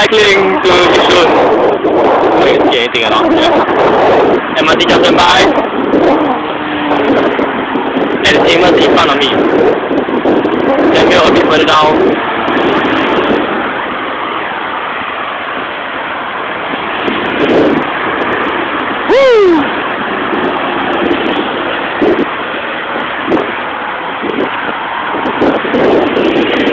cycling to Yishun. We can see anything or not. Yeah. MRT just went by. And it's MRT in front of me. Then we're a bit further down.